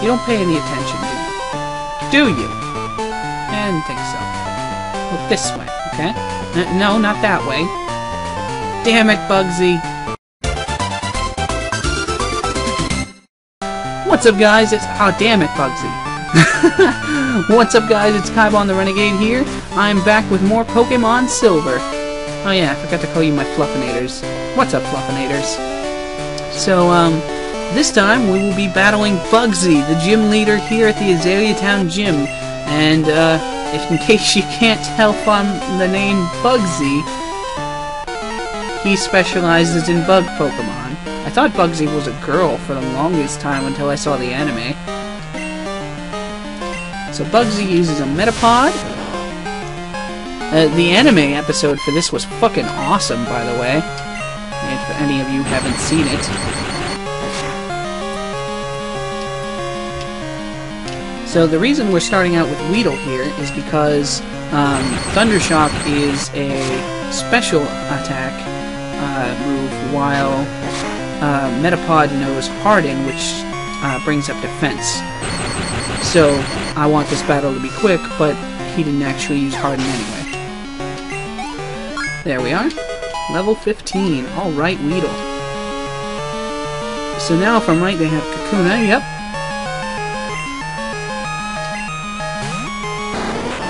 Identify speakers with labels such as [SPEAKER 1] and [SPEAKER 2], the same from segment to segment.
[SPEAKER 1] You don't pay any attention, do you? Do you? I didn't think so. Look this way, okay? N no, not that way. Damn it, Bugsy. What's up, guys? It's... Oh, damn it, Bugsy. What's up, guys? It's Kybon the Renegade here. I'm back with more Pokemon Silver. Oh yeah, I forgot to call you my Fluffinators. What's up, Fluffinators? So, um, this time we will be battling Bugsy, the gym leader here at the Azalea Town Gym. And, uh, if in case you can't tell from the name Bugsy, he specializes in bug Pokemon. I thought Bugsy was a girl for the longest time until I saw the anime. So Bugsy uses a Metapod. Uh, the anime episode for this was fucking awesome, by the way. If any of you haven't seen it. So the reason we're starting out with Weedle here is because um, Thundershock is a special attack uh, move, while uh, Metapod knows Harden, which uh, brings up defense. So I want this battle to be quick, but he didn't actually use Harden anyway. There we are. Level 15. Alright, Weedle. So now if I'm right, they have Kakuna, yep.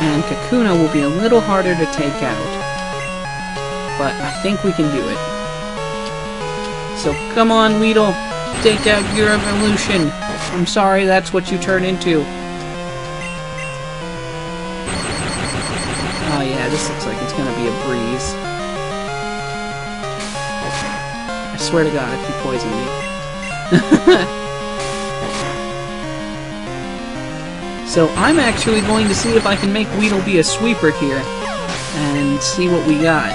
[SPEAKER 1] And Kakuna will be a little harder to take out. But I think we can do it. So come on, Weedle. Take out your evolution. I'm sorry, that's what you turn into. Oh yeah, this looks like it's gonna be a breeze. I swear to god if you poison me. so I'm actually going to see if I can make Weedle be a sweeper here. And see what we got.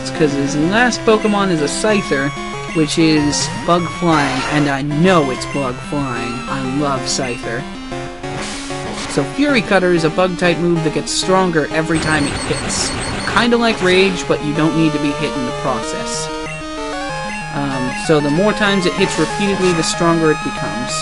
[SPEAKER 1] It's because his last Pokemon is a Scyther, which is Bug Flying, and I know it's Bug Flying. I love Scyther. So Fury Cutter is a bug-type move that gets stronger every time it hits. Kinda like Rage, but you don't need to be hit in the process. So the more times it hits repeatedly, the stronger it becomes.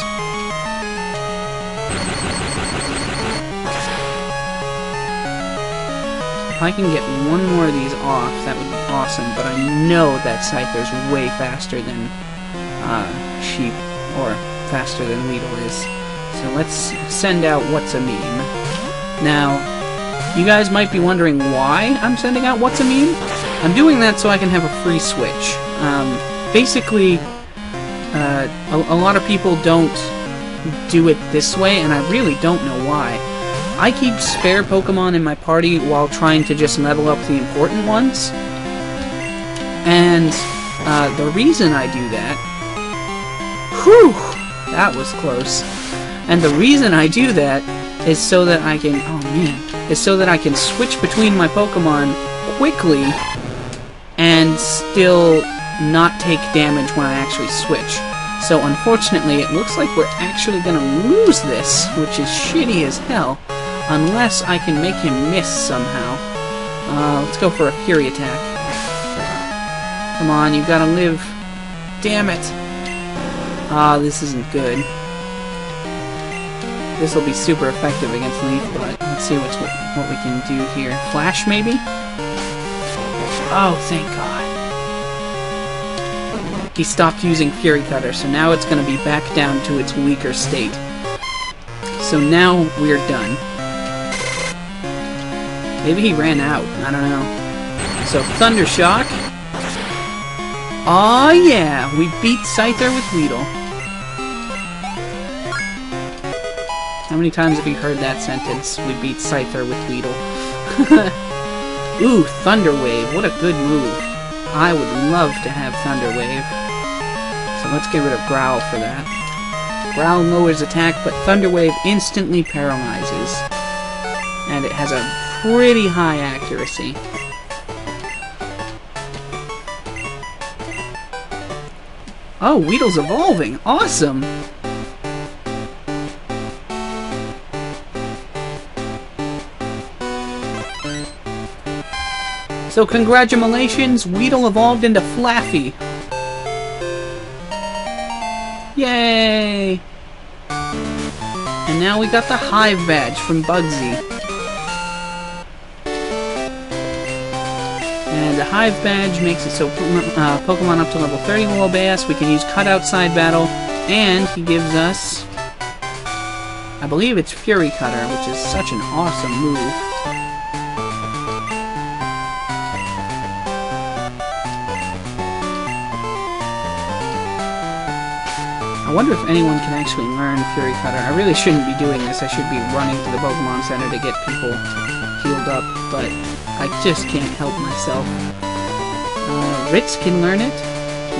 [SPEAKER 1] If I can get one more of these off, that would be awesome, but I know that Scyther's way faster than uh, Sheep, or faster than Weedle is. So let's send out What's a Meme. Now, you guys might be wondering why I'm sending out What's a Meme? I'm doing that so I can have a free switch. Um, basically, uh, a, a lot of people don't do it this way, and I really don't know why. I keep spare Pokemon in my party while trying to just level up the important ones. And uh, the reason I do that... Whew! That was close. And the reason I do that is so that I can... Oh, man. Is so that I can switch between my Pokemon quickly and still not take damage when I actually switch. So unfortunately, it looks like we're actually going to lose this, which is shitty as hell, unless I can make him miss somehow. Uh, let's go for a Fury attack. Come on, you gotta live. Damn it. Ah, this isn't good. This will be super effective against Leaf, but let's see what's what, what we can do here. Flash, maybe? Oh, thank God. He stopped using Fury Cutter, so now it's going to be back down to its weaker state. So now we're done. Maybe he ran out. I don't know. So, Thunder Shock. Aw, oh, yeah! We beat Scyther with Weedle. How many times have you heard that sentence? We beat Scyther with Weedle. Ooh, Thunder Wave. What a good move. I would love to have Thunder Wave. So let's get rid of Growl for that. Growl lowers attack, but Thunder Wave instantly paralyzes. And it has a pretty high accuracy. Oh, Weedle's evolving! Awesome! So congratulations, Weedle evolved into Flaaffy. Yay! And now we got the Hive Badge from Bugsy. And the Hive Badge makes it so uh, Pokemon up to level 30 will obey us. We can use Cut Outside Battle. And he gives us... I believe it's Fury Cutter, which is such an awesome move. Wonder if anyone can actually learn Fury Cutter. I really shouldn't be doing this. I should be running to the Pokemon Center to get people healed up, but I just can't help myself. Uh, Ritz can learn it,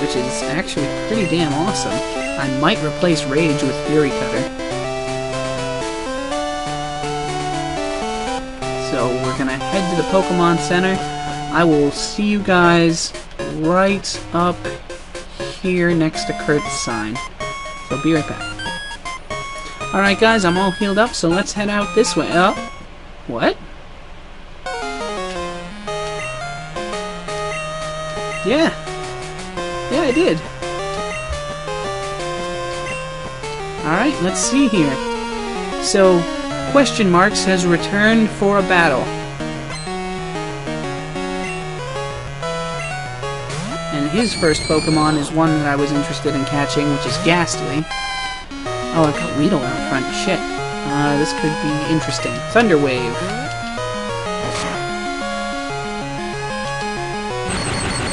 [SPEAKER 1] which is actually pretty damn awesome. I might replace Rage with Fury Cutter. So we're gonna head to the Pokemon Center. I will see you guys right up here next to Kurt's sign. So be right back. Alright guys, I'm all healed up, so let's head out this way. Oh, what? Yeah. Yeah, I did. Alright, let's see here. So, Question Marks has returned for a battle. His first Pokemon is one that I was interested in catching, which is Gastly. Oh, I've got Weedle out front. Shit. Uh, this could be interesting. Thunder Wave.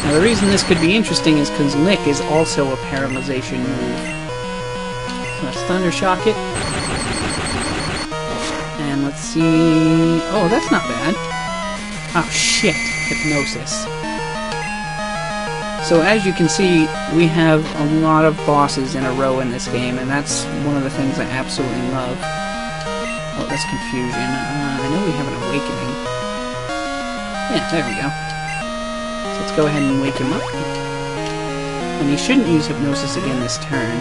[SPEAKER 1] Now, the reason this could be interesting is because Lick is also a paralyzation move. So let's Thunder Shock it. And let's see... Oh, that's not bad. Oh, shit. Hypnosis. So as you can see, we have a lot of bosses in a row in this game, and that's one of the things I absolutely love. Oh, that's confusion. Uh, I know we have an awakening. Yeah, there we go. So let's go ahead and wake him up. And he shouldn't use hypnosis again this turn.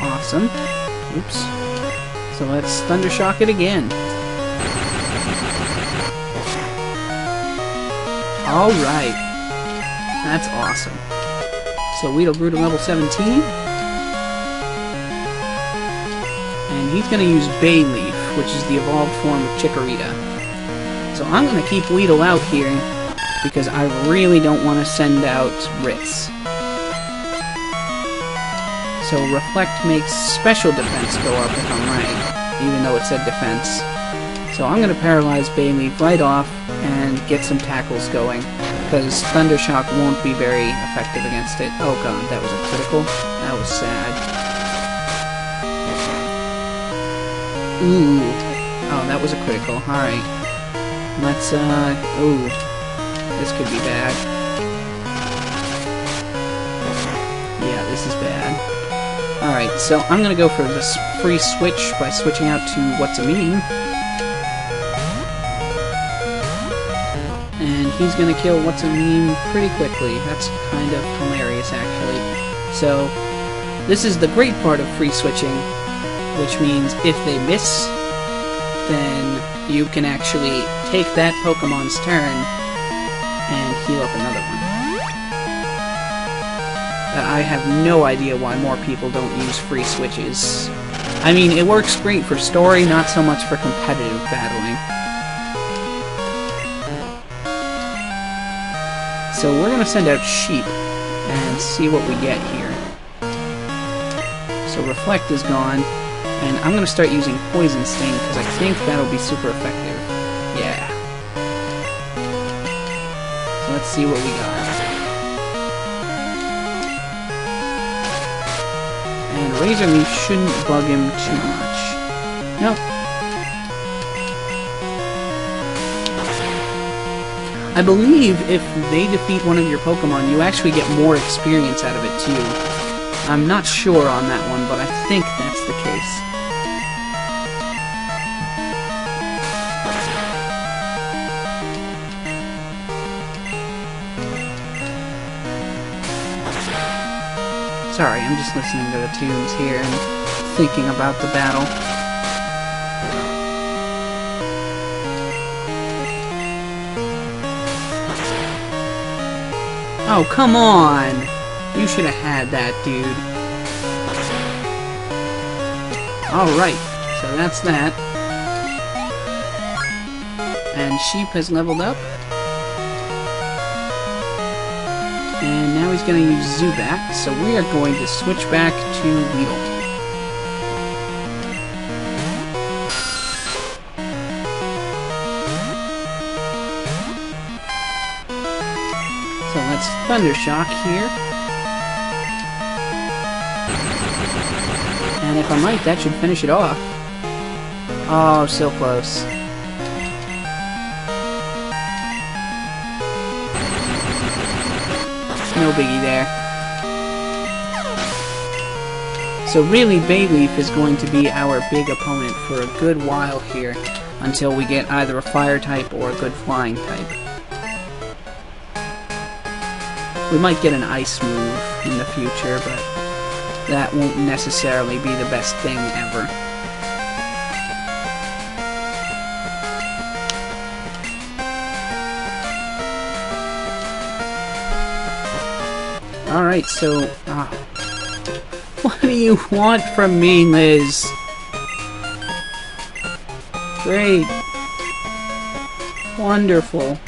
[SPEAKER 1] Awesome. Oops. So let's Thundershock it again. Alright. That's awesome. So Weedle grew to level 17. And he's going to use Bayleaf, which is the evolved form of Chikorita. So I'm going to keep Weedle out here because I really don't want to send out Ritz. So Reflect makes special defense go up if I'm right, even though it said defense. So I'm going to paralyze Bayleaf right off and get some tackles going, because Thundershock won't be very effective against it. Oh god, that was a critical? That was sad. Ooh. Oh, that was a critical. Alright. Let's, uh... Ooh. This could be bad. Yeah, this is bad. Alright, so I'm gonna go for this free switch by switching out to What's a Meme. He's gonna kill what's a meme pretty quickly. That's kind of hilarious, actually. So, this is the great part of free switching, which means if they miss, then you can actually take that Pokemon's turn and heal up another one. I have no idea why more people don't use free switches. I mean, it works great for story, not so much for competitive battling. So we're going to send out Sheep and see what we get here. So Reflect is gone, and I'm going to start using Poison Sting because I think that'll be super effective. Yeah. So let's see what we got. And Razor Leaf shouldn't bug him too much. Nope. I believe if they defeat one of your Pokemon, you actually get more experience out of it too. I'm not sure on that one, but I think that's the case. Sorry, I'm just listening to the tunes here and thinking about the battle. Oh, come on! You should have had that, dude. Alright, so that's that. And Sheep has leveled up. And now he's going to use Zubat, so we are going to switch back to Weedle. Thundershock here. And if I might, that should finish it off. Oh, so close. No biggie there. So really, Bayleaf is going to be our big opponent for a good while here, until we get either a fire type or a good flying type. We might get an ice move in the future, but that won't necessarily be the best thing ever. Alright, so... Uh, what do you want from me, Liz? Great. Wonderful.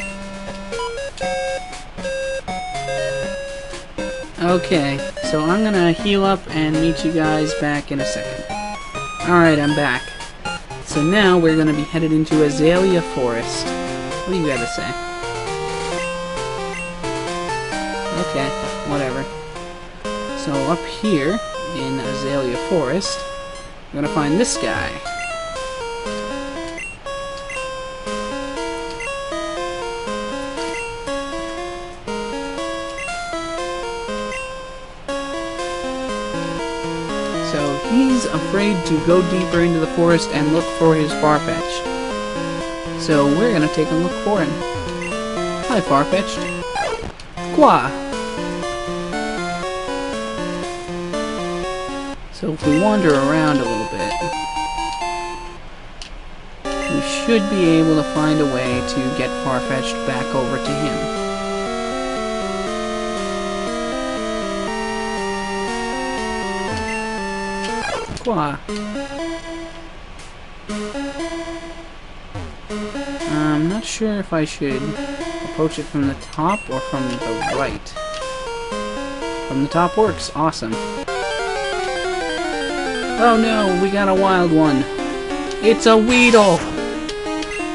[SPEAKER 1] Okay, so I'm gonna heal up and meet you guys back in a second. Alright, I'm back. So now we're gonna be headed into Azalea Forest. What do you gotta say? Okay, whatever. So up here in Azalea Forest, we're gonna find this guy. So he's afraid to go deeper into the forest and look for his Farfetch'd. So we're gonna take a look for him. Hi Farfetch'd. Qua! So if we wander around a little bit, we should be able to find a way to get Farfetch'd back over to him. Qua. I'm not sure if I should approach it from the top or from the right. From the top works. Awesome. Oh no, we got a wild one. It's a Weedle!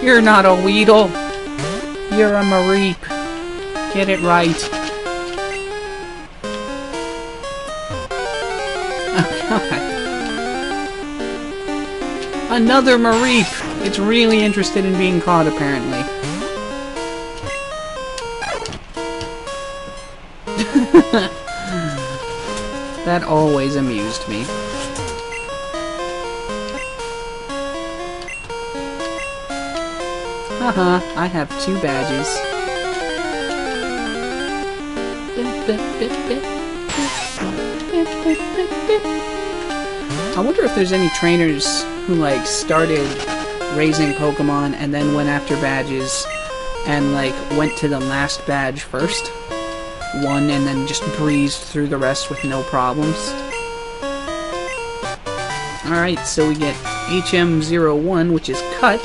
[SPEAKER 1] You're not a Weedle! You're a Mareep. Get it right. Another Mareep! It's really interested in being caught, apparently. that always amused me. Haha, I have two badges. I wonder if there's any trainers who like started raising Pokemon and then went after badges and like went to the last badge first. One and then just breezed through the rest with no problems. Alright, so we get HM01, which is cut.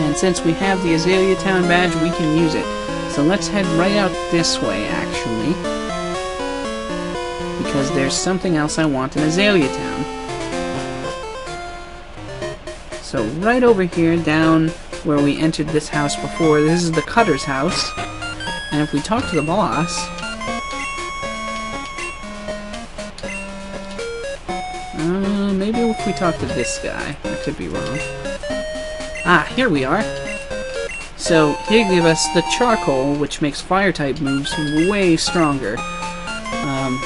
[SPEAKER 1] And since we have the Azalea Town badge, we can use it. So let's head right out this way, actually. Because there's something else I want in Azalea Town. So right over here, down where we entered this house before, this is the Cutter's house. And if we talk to the boss... Uh, maybe if we talk to this guy. I could be wrong. Ah, here we are. So, he gave us the charcoal, which makes fire-type moves way stronger. Um,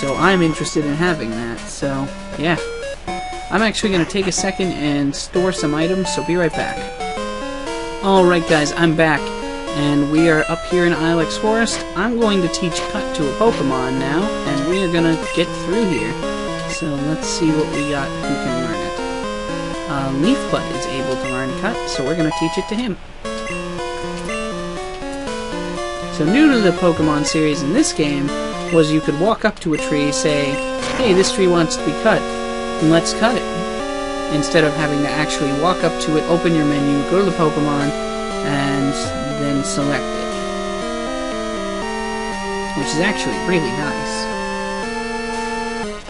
[SPEAKER 1] so I'm interested in having that, so, yeah. I'm actually going to take a second and store some items, so be right back. Alright guys, I'm back, and we are up here in Ilex Forest. I'm going to teach Cut to a Pokemon now, and we are going to get through here. So let's see what we got who can learn it. Uh, Leafbud is able to learn Cut, so we're going to teach it to him. So new to the Pokemon series in this game was you could walk up to a tree, say, hey, this tree wants to be cut, and let's cut it. Instead of having to actually walk up to it, open your menu, go to the Pokemon, and then select it. Which is actually really nice.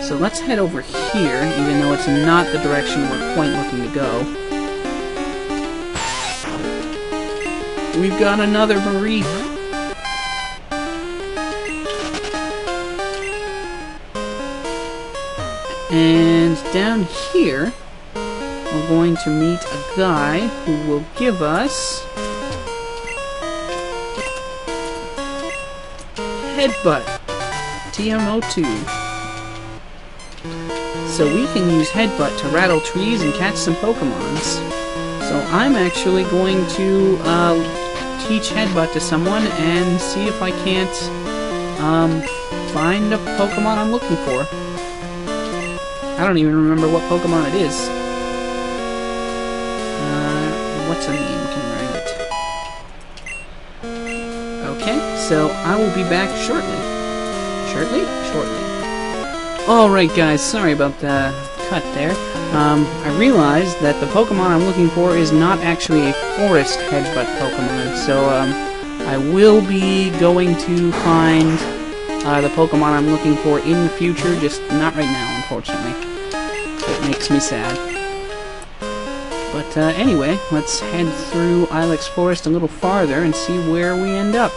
[SPEAKER 1] So let's head over here, even though it's not the direction we're quite looking to go. We've got another Mareep. And down here, we're going to meet a guy who will give us... Headbutt. TM02. So we can use Headbutt to rattle trees and catch some Pokemons. So I'm actually going to uh, teach Headbutt to someone and see if I can't um, find a Pokemon I'm looking for. I don't even remember what Pokemon it is. Uh, what's a name? Can write it. Okay, so I will be back shortly. Shortly? Shortly. Alright guys, sorry about the cut there. Um, I realized that the Pokemon I'm looking for is not actually a Forest Headbutt Pokemon, so um, I will be going to find uh, the Pokemon I'm looking for in the future, just not right now, unfortunately. Makes me sad. But uh, anyway, let's head through Ilex Forest a little farther and see where we end up.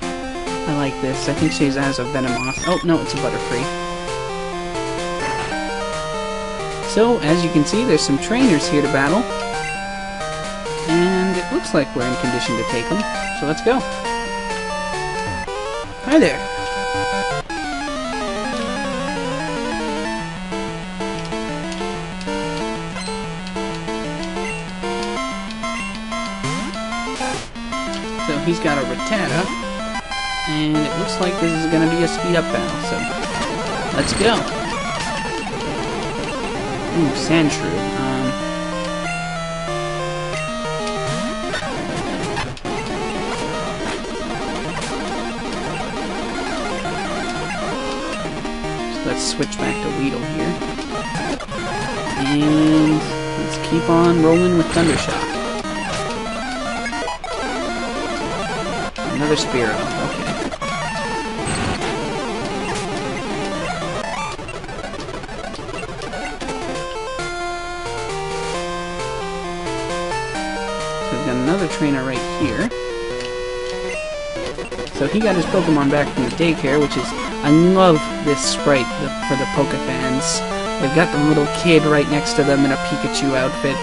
[SPEAKER 1] I like this. I think she has a Venomoth. Oh, no, it's a Butterfree. So, as you can see, there's some trainers here to battle. And it looks like we're in condition to take them. So let's go. Hi there. He's got a Rattata, and it looks like this is going to be a speed-up battle, so let's go. Ooh, Sandshrew. Um, so let's switch back to Weedle here. And let's keep on rolling with Thundershock. Another Spearow, okay. So we've got another trainer right here. So he got his Pokemon back from the daycare, which is... I love this sprite the, for the Poke fans. They've got the little kid right next to them in a Pikachu outfit.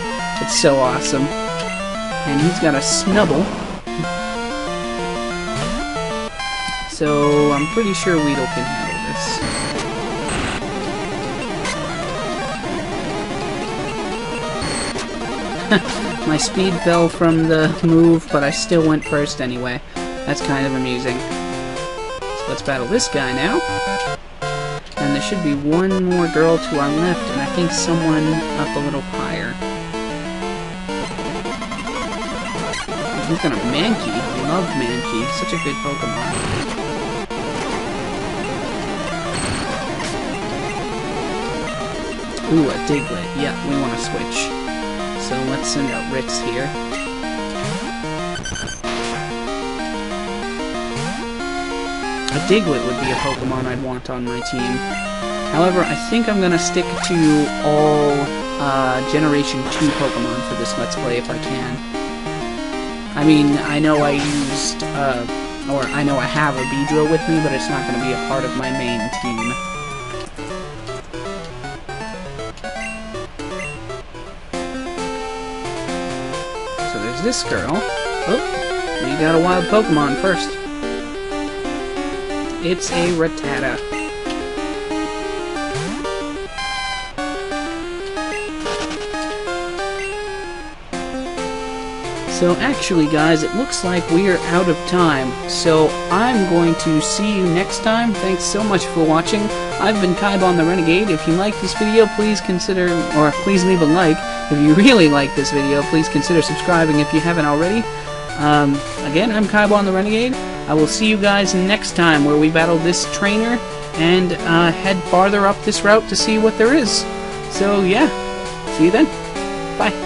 [SPEAKER 1] It's so awesome. And he's got a Snubbull. So I'm pretty sure Weedle can handle this. My speed fell from the move, but I still went first anyway. That's kind of amusing. So let's battle this guy now. And there should be one more girl to our left, and I think someone up a little higher. We've got a Mankey. I love Mankey. Such a good Pokemon. Ooh, a Diglett. Yeah, we want to switch. So let's send out Rix here. A Diglett would be a Pokemon I'd want on my team. However, I think I'm going to stick to all uh, Generation 2 Pokemon for this Let's Play if I can. I mean, I know I used, uh, or I know I have a Beedrill with me, but it's not going to be a part of my main team. This girl. Oh, we got a wild Pokemon first. It's a Rattata. So actually, guys, it looks like we are out of time. So I'm going to see you next time. Thanks so much for watching. I've been Kybon the Renegade. If you like this video, please consider, or please leave a like. If you really like this video, please consider subscribing if you haven't already. Um, again, I'm Kybon the Renegade. I will see you guys next time where we battle this trainer and uh, head farther up this route to see what there is. So yeah, see you then. Bye.